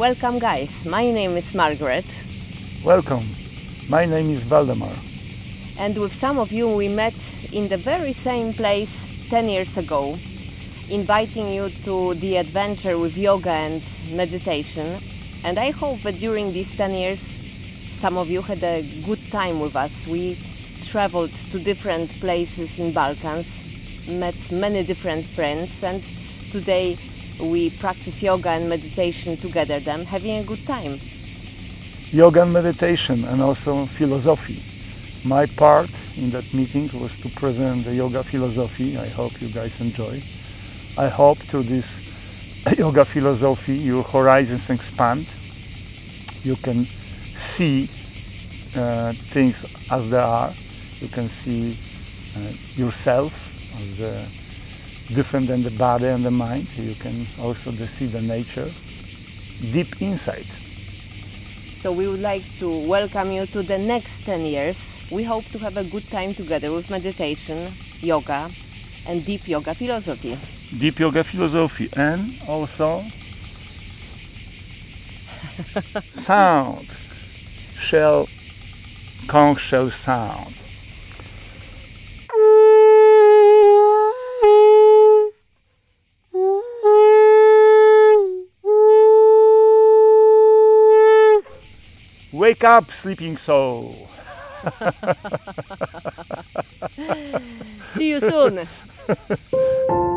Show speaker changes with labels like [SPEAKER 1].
[SPEAKER 1] Welcome, guys. My name is Margaret,
[SPEAKER 2] Welcome. My name is Valdemar.
[SPEAKER 1] and with some of you, we met in the very same place 10 years ago, inviting you to the adventure with yoga and meditation. And I hope that during these 10 years, some of you had a good time with us. We traveled to different places in Balkans, met many different friends, and today we practice yoga and meditation together, them having a good time.
[SPEAKER 2] Yoga and meditation and also philosophy. My part in that meeting was to present the yoga philosophy. I hope you guys enjoy. I hope through this yoga philosophy your horizons expand. You can see uh, things as they are. You can see uh, yourself as the different than the body and the mind. You can also see the nature deep inside.
[SPEAKER 1] So we would like to welcome you to the next 10 years. We hope to have a good time together with meditation, yoga, and deep yoga philosophy.
[SPEAKER 2] Deep yoga philosophy and also sound. Shell, conch shell sound. Wake up, sleeping soul.
[SPEAKER 1] See you soon!